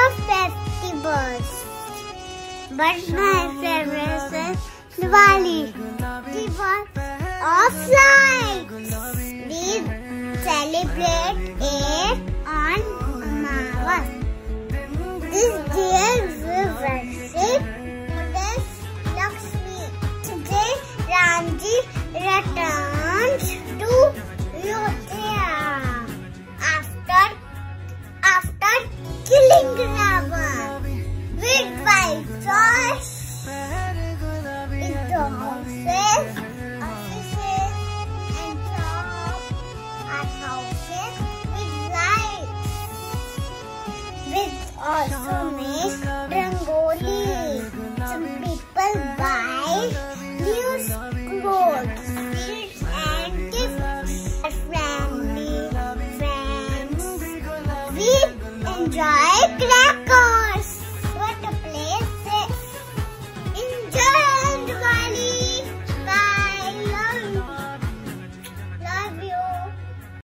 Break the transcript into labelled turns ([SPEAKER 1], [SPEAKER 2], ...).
[SPEAKER 1] of festivals, but my favorite is Diwali. Diwali of lights. We celebrate it on Amavas. This day we worship Goddess Lakshmi. Today Ramji returns houses, offices, and shops are houses with lights. Also make rangoli. Some people buy new clothes, sweets, and gifts. Family, friends, we enjoy